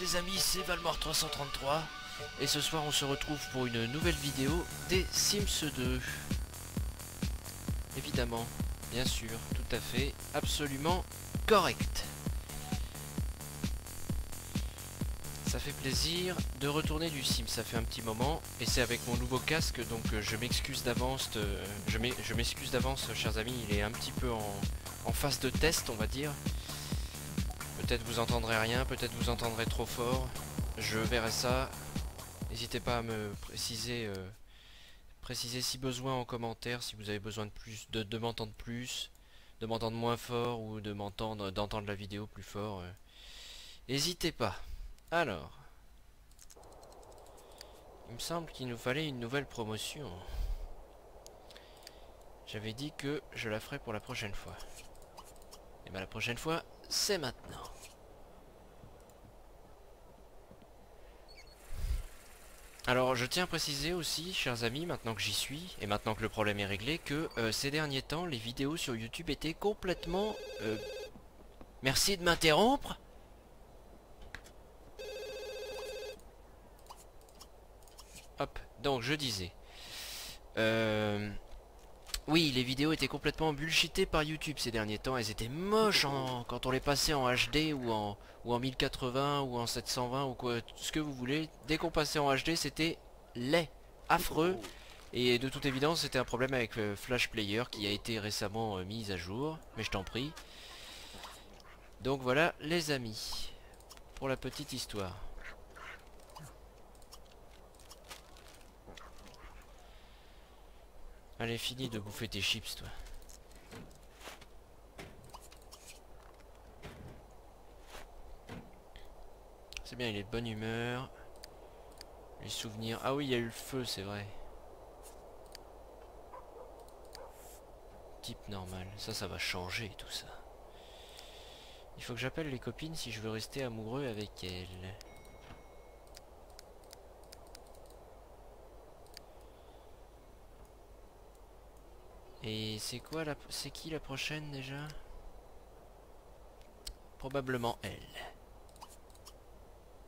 les amis, c'est Valmore333 et ce soir on se retrouve pour une nouvelle vidéo des Sims 2. Évidemment, bien sûr, tout à fait, absolument correct. Ça fait plaisir de retourner du Sim, ça fait un petit moment et c'est avec mon nouveau casque donc euh, je m'excuse d'avance, euh, je m'excuse d'avance chers amis, il est un petit peu en phase de test on va dire. Peut-être vous entendrez rien, peut-être vous entendrez trop fort. Je verrai ça. N'hésitez pas à me préciser, euh, préciser si besoin en commentaire, si vous avez besoin de plus, de, m'entendre plus, de m'entendre moins fort ou de m'entendre, d'entendre la vidéo plus fort. Euh. N'hésitez pas. Alors, il me semble qu'il nous fallait une nouvelle promotion. J'avais dit que je la ferai pour la prochaine fois. Et bien la prochaine fois, c'est maintenant. Alors je tiens à préciser aussi, chers amis, maintenant que j'y suis, et maintenant que le problème est réglé, que euh, ces derniers temps, les vidéos sur YouTube étaient complètement... Euh, merci de m'interrompre. Hop, donc je disais... Euh, oui, les vidéos étaient complètement bullshitées par YouTube ces derniers temps. Elles étaient moches quand on les passait en HD ou en, ou en 1080 ou en 720 ou quoi, ce que vous voulez. Dès qu'on passait en HD, c'était laid, affreux. Et de toute évidence, c'était un problème avec le Flash Player qui a été récemment euh, mis à jour. Mais je t'en prie. Donc voilà, les amis, pour la petite histoire. Allez, fini de bouffer tes chips, toi. C'est bien, il est de bonne humeur. Les souvenirs... Ah oui, il y a eu le feu, c'est vrai. Type normal. Ça, ça va changer, tout ça. Il faut que j'appelle les copines si je veux rester amoureux avec elles. Et c'est qui la prochaine déjà? Probablement elle.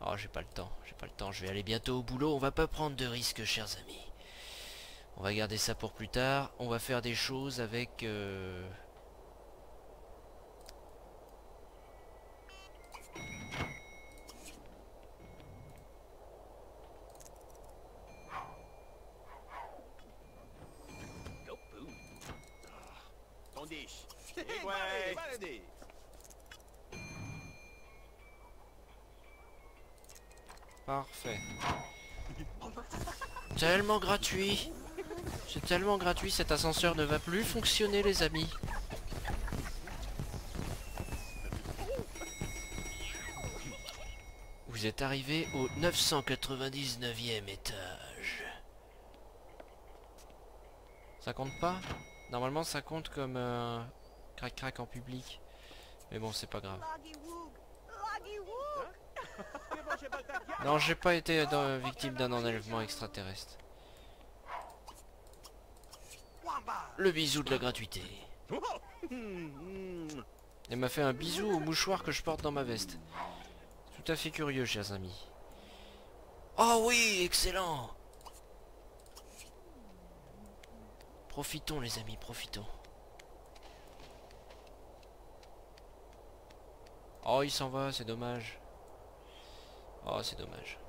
Oh, j'ai pas le temps, j'ai pas le temps, je vais aller bientôt au boulot, on va pas prendre de risques, chers amis. On va garder ça pour plus tard, on va faire des choses avec... Euh, Parfait. Tellement gratuit. C'est tellement gratuit, cet ascenseur ne va plus fonctionner les amis. Vous êtes arrivé au 999e étage. Ça compte pas? Normalement ça compte comme un crac crac en public. Mais bon c'est pas grave. Non, j'ai pas été victime d'un enlèvement extraterrestre. Le bisou de la gratuité. Elle m'a fait un bisou au mouchoir que je porte dans ma veste. Tout à fait curieux, chers amis. Oh oui, excellent Profitons, les amis, profitons. Oh, il s'en va, c'est dommage. Oh, c'est dommage.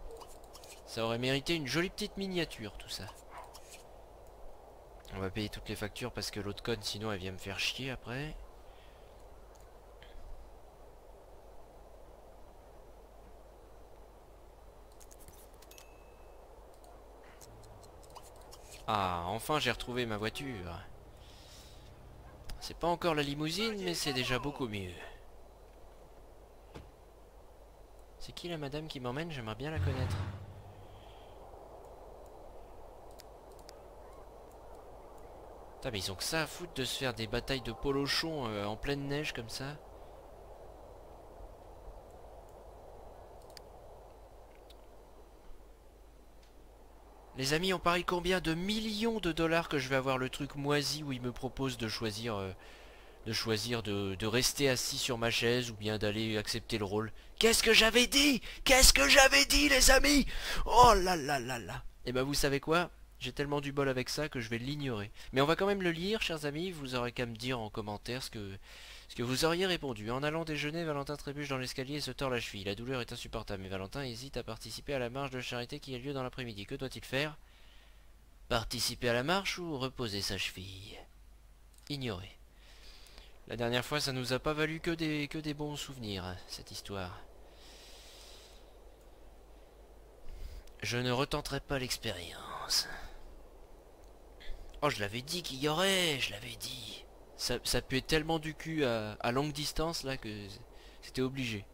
Ça aurait mérité une jolie petite miniature, tout ça. On va payer toutes les factures parce que l'autre code, sinon, elle vient me faire chier après. Ah, enfin j'ai retrouvé ma voiture. C'est pas encore la limousine, mais c'est déjà beaucoup mieux. C'est qui la madame qui m'emmène? J'aimerais bien la connaître. Putain, mais ils ont que ça à foutre de se faire des batailles de polochons euh, en pleine neige comme ça. Les amis, on parie combien de millions de dollars que je vais avoir le truc moisi où ils me proposent de choisir, euh, de choisir de, rester assis sur ma chaise ou bien d'aller accepter le rôle? Qu'est-ce que j'avais dit? Qu'est-ce que j'avais dit les amis? Oh là là là là Et ben vous savez quoi? J'ai tellement du bol avec ça que je vais l'ignorer. Mais on va quand même le lire, chers amis. Vous aurez qu'à me dire en commentaire ce que, ce que vous auriez répondu. En allant déjeuner, Valentin trébuche dans l'escalier et se tord la cheville. La douleur est insupportable, mais Valentin hésite à participer à la marche de charité qui a lieu dans l'après-midi. Que doit-il faire? Participer à la marche ou reposer sa cheville? Ignorer. La dernière fois, ça nous a pas valu que des, que des bons souvenirs, cette histoire. Je ne retenterai pas l'expérience. Oh, je l'avais dit qu'il y aurait, je l'avais dit. Ça, puait tellement du cul à, à longue distance, là, que c'était obligé.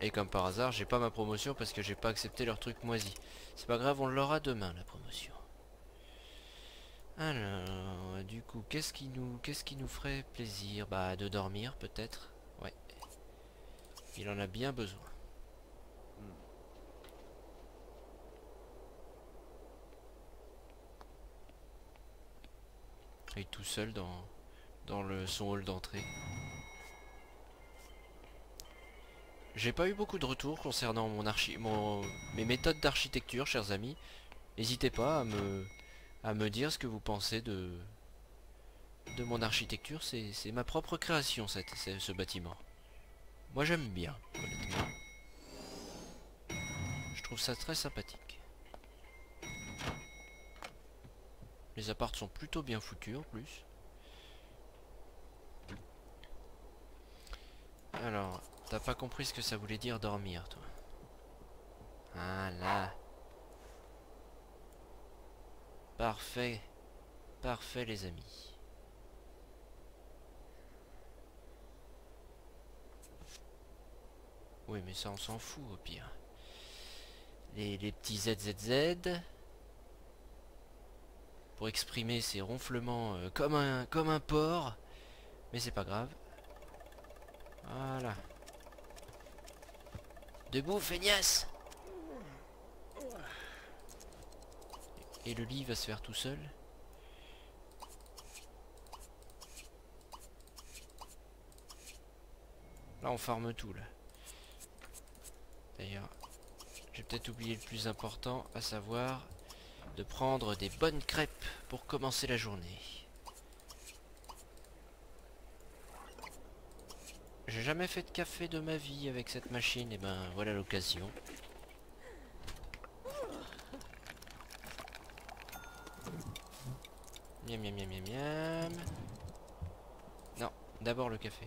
Et comme par hasard, j'ai pas ma promotion parce que j'ai pas accepté leur truc moisi. C'est pas grave, on l'aura demain, la promotion. Alors, du coup, qu'est-ce qui nous qu'est-ce qui nous ferait plaisir? Bah, de dormir, peut-être. Ouais. Il en a bien besoin. Tout seul dans, dans le, son hall d'entrée. J'ai pas eu beaucoup de retours concernant mon archi mon, mes méthodes d'architecture, chers amis. N'hésitez pas à me, à me dire ce que vous pensez de, de mon architecture. C'est ma propre création, cette, ce bâtiment. Moi j'aime bien, honnêtement. Je trouve ça très sympathique. Les apparts sont plutôt bien foutus en plus. Alors, t'as pas compris ce que ça voulait dire dormir, toi. Ah là. Parfait. Parfait, les amis. Oui, mais ça, on s'en fout, au pire. Les, les petits ZZZ pour exprimer ses ronflements euh, comme, un, comme un porc. Mais c'est pas grave. Voilà. Debout, feignasse Et le lit va se faire tout seul. Là, on farme tout, là. D'ailleurs, j'ai peut-être oublié le plus important, à savoir de prendre des bonnes crêpes pour commencer la journée. J'ai jamais fait de café de ma vie avec cette machine, et ben voilà l'occasion. Miam miam miam miam miam. Non, d'abord le café.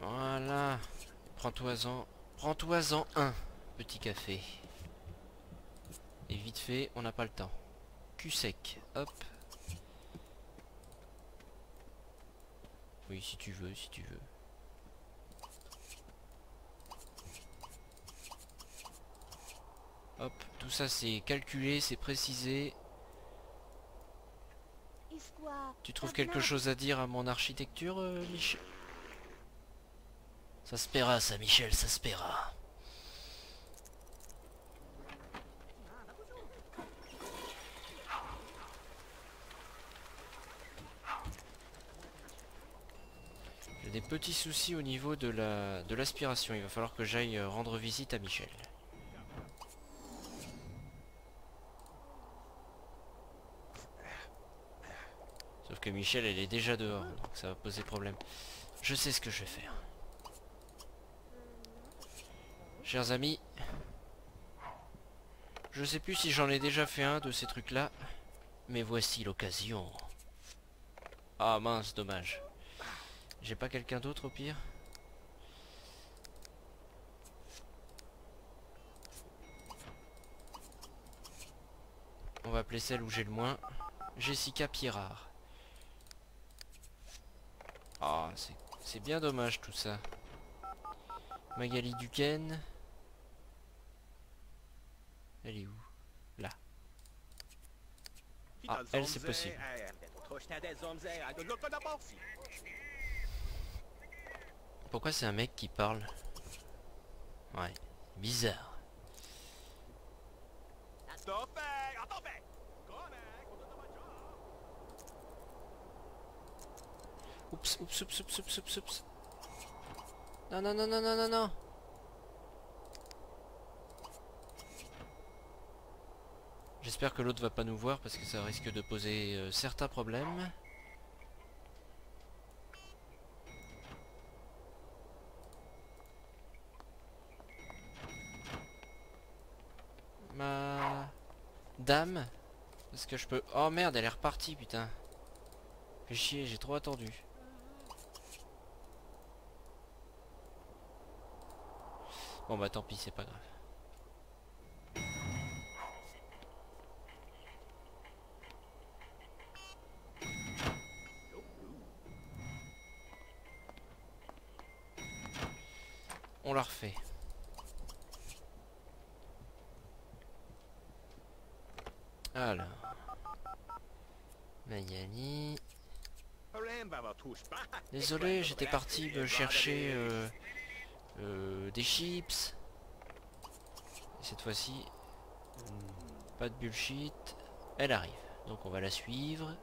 Voilà. Prends-toi-en. Prends-toi-en un, petit café. Et vite fait, on n'a pas le temps. Cul sec. Hop. Oui, si tu veux, si tu veux. Hop, tout ça c'est calculé, c'est précisé. Tu trouves quelque chose à dire à mon architecture, euh, Michel ça se paiera, ça, Michel, ça se paiera. J'ai des petits soucis au niveau de la de l'aspiration. Il va falloir que j'aille euh, rendre visite à Michel. Sauf que Michel, elle est déjà dehors, donc ça va poser problème. Je sais ce que je vais faire. Chers amis, je sais plus si j'en ai déjà fait un de ces trucs-là, mais voici l'occasion. Ah mince, dommage. J'ai pas quelqu'un d'autre au pire? On va appeler celle où j'ai le moins. Jessica Pierrard. Ah, c'est bien dommage tout ça. Magali Duquesne. Elle est où? Là. Ah, elle c'est possible. Pourquoi c'est un mec qui parle? Ouais, bizarre. Oups, oups, oups, oups, oups, oups, oups. Non, non, non, non, non, non, non. J'espère que l'autre va pas nous voir parce que ça risque de poser euh, certains problèmes. Ma... Dame Est-ce que je peux... Oh merde, elle est repartie, putain. Fais chier, j'ai trop attendu. Bon bah tant pis, c'est pas grave. On la refait. Alors. Mayani. Désolé, j'étais parti me chercher euh, euh, des chips. Et cette fois-ci, pas de bullshit. Elle arrive. Donc on va la suivre.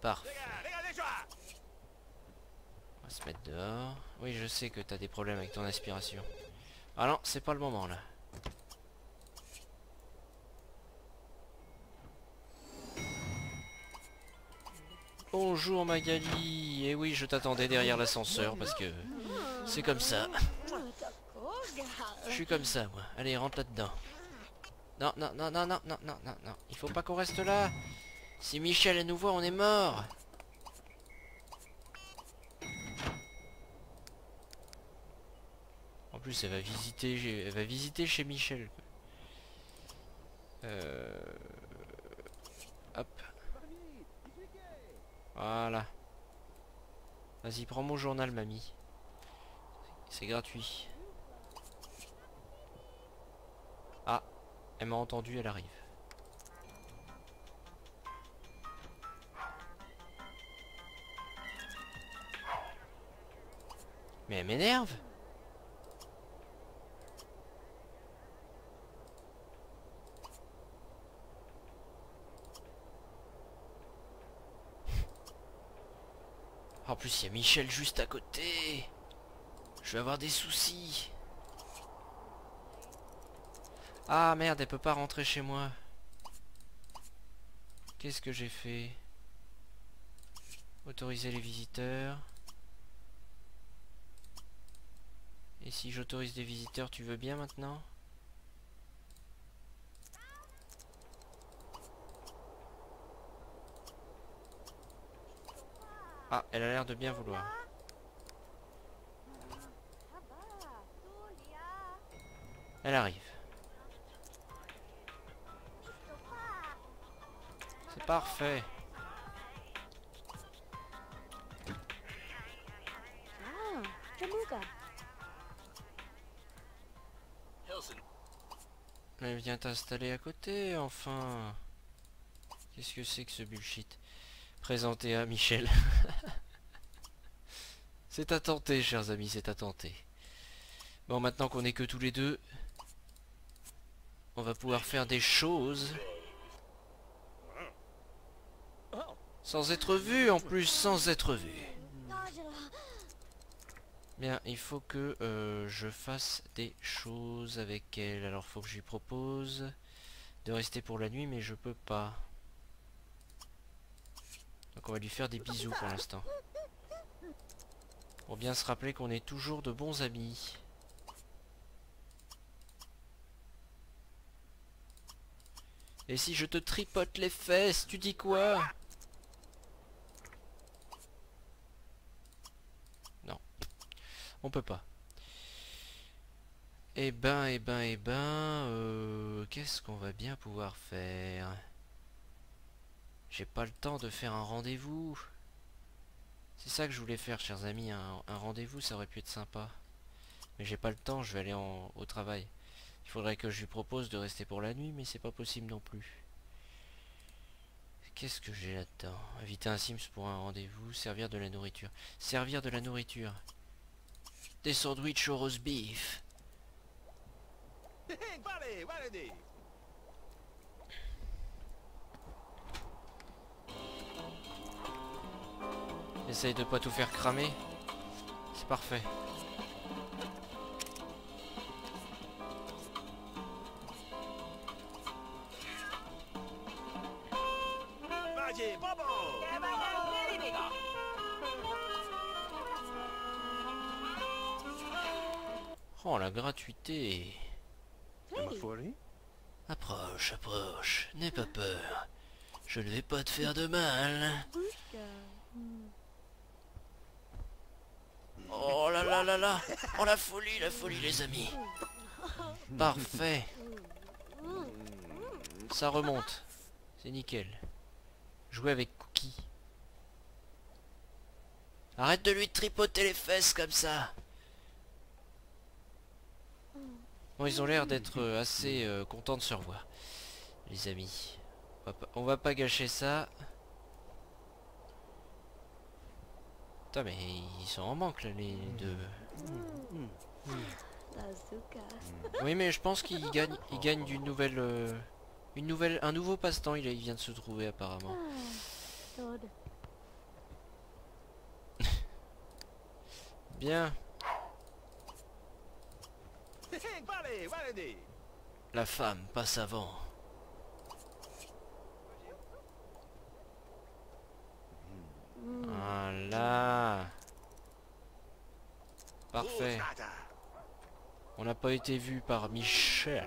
Parfait. On va se mettre dehors. Oui, je sais que t'as des problèmes avec ton aspiration. Ah non, c'est pas le moment là. Bonjour Magali Et oui, je t'attendais derrière l'ascenseur parce que c'est comme ça. Je suis comme ça, moi. Allez, rentre là-dedans. Non, non, non, non, non, non, non, non, non. Il faut pas qu'on reste là. Si Michel elle nous voit, on est mort. Plus, elle va visiter, elle va visiter chez Michel. Euh... Hop. Voilà. Vas-y, prends mon journal, mamie. C'est gratuit. Ah, elle m'a entendu, elle arrive. Mais elle m'énerve En plus, il y a Michel juste à côté. Je vais avoir des soucis. Ah merde, elle peut pas rentrer chez moi. Qu'est-ce que j'ai fait? Autoriser les visiteurs. Et si j'autorise des visiteurs, tu veux bien maintenant? Ah, elle a l'air de bien vouloir. Elle arrive. C'est parfait. Elle vient t'installer à côté, enfin. Qu'est-ce que c'est que ce bullshit? Présenté à Michel. c'est à tenter, chers amis, c'est à tenter. Bon, maintenant qu'on est que tous les deux, on va pouvoir faire des choses. Sans être vu, en plus, sans être vu. Bien, il faut que euh, je fasse des choses avec elle. Alors, faut que je lui propose de rester pour la nuit, mais je peux pas. Donc on va lui faire des bisous pour l'instant. Pour bien se rappeler qu'on est toujours de bons amis. Et si je te tripote les fesses, tu dis quoi? Non. On peut pas. Eh ben, eh ben, eh ben... Euh, Qu'est-ce qu'on va bien pouvoir faire? J'ai pas le temps de faire un rendez-vous. C'est ça que je voulais faire, chers amis. Un, rendez-vous, ça aurait pu être sympa. Mais j'ai pas le temps, je vais aller au travail. Il faudrait que je lui propose de rester pour la nuit, mais c'est pas possible non plus. Qu'est-ce que j'ai là-dedans? Inviter un Sims pour un rendez-vous, servir de la nourriture. Servir de la nourriture. Des sandwichs au roast beef. Essaye de pas tout faire cramer. C'est parfait. Oh la gratuité Approche, approche, n'aie pas peur. Je ne vais pas te faire de mal. Oh là là là là Oh la folie, la folie les amis Parfait Ça remonte. C'est nickel. Jouer avec Cookie. Arrête de lui tripoter les fesses comme ça Bon, ils ont l'air d'être euh, assez euh, contents de se revoir. Les amis. On va, pas, on va pas gâcher ça. Putain, mais ils sont en manque, là, les deux. Oui, mais je pense qu'il gagne, il gagne d'une nouvelle... euh, une nouvelle... Un nouveau passe-temps, il, il vient de se trouver, apparemment. Bien. La femme passe avant. Voilà. Parfait. On n'a pas été vu par Michel.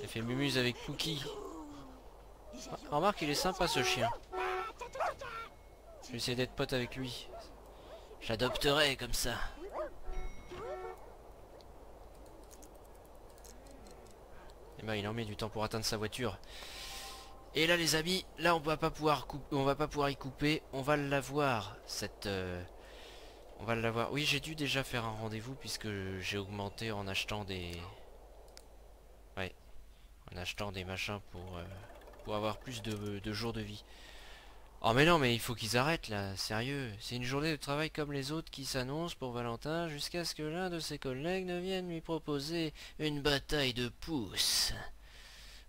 Il fait mumuse avec Cookie. Ah, remarque, il est sympa ce chien. Je vais essayer d'être pote avec lui. J'adopterai comme ça. Et ben il en met du temps pour atteindre sa voiture. Et là les amis, là on va pas pouvoir on va pas pouvoir y couper, on va l'avoir cette euh, on va l'avoir. Oui, j'ai dû déjà faire un rendez-vous puisque j'ai augmenté en achetant des Ouais. En achetant des machins pour euh, pour avoir plus de, de jours de vie. Oh mais non mais il faut qu'ils arrêtent là, sérieux. C'est une journée de travail comme les autres qui s'annonce pour Valentin jusqu'à ce que l'un de ses collègues ne vienne lui proposer une bataille de pouces.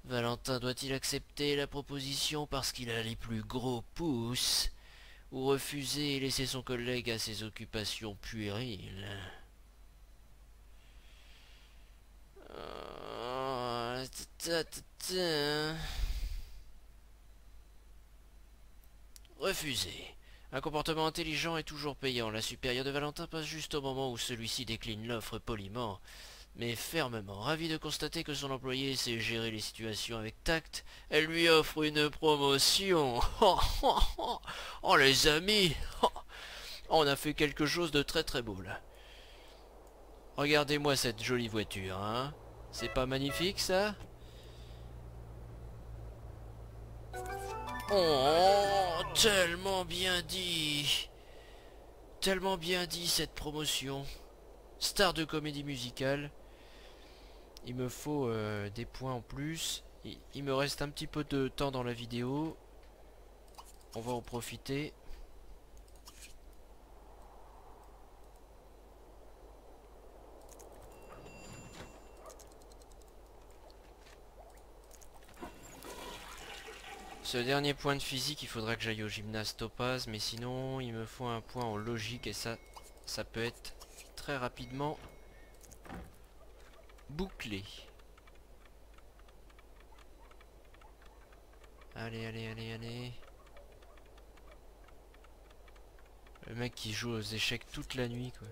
Valentin doit-il accepter la proposition parce qu'il a les plus gros pouces ou refuser et laisser son collègue à ses occupations puériles? Oh. Refusé. Un comportement intelligent est toujours payant. La supérieure de Valentin passe juste au moment où celui-ci décline l'offre poliment, mais fermement. Ravi de constater que son employé sait gérer les situations avec tact, elle lui offre une promotion. Oh, les amis On a fait quelque chose de très très beau là. Regardez-moi cette jolie voiture, hein C'est pas magnifique ça? Oh, tellement bien dit. Tellement bien dit cette promotion. Star de comédie musicale. Il me faut euh, des points en plus. Il, il me reste un petit peu de temps dans la vidéo. On va en profiter. Ce dernier point de physique, il faudra que j'aille au gymnase Topaz, mais sinon, il me faut un point en logique, et ça, ça peut être très rapidement bouclé. Allez, allez, allez, allez. Le mec qui joue aux échecs toute la nuit, quoi.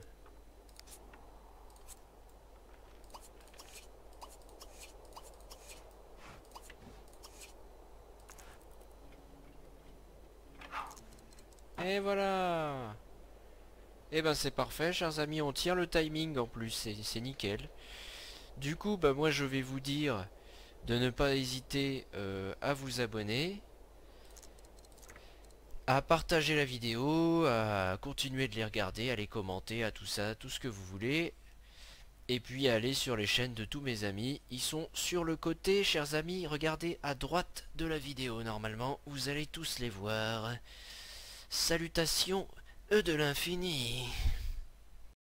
Et voilà Et ben c'est parfait, chers amis, on tient le timing en plus, c'est nickel. Du coup, bah moi je vais vous dire de ne pas hésiter euh, à vous abonner, à partager la vidéo, à continuer de les regarder, à les commenter, à tout ça, tout ce que vous voulez. Et puis aller sur les chaînes de tous mes amis. Ils sont sur le côté, chers amis. Regardez à droite de la vidéo normalement. Vous allez tous les voir. Salutations, eux de l'infini.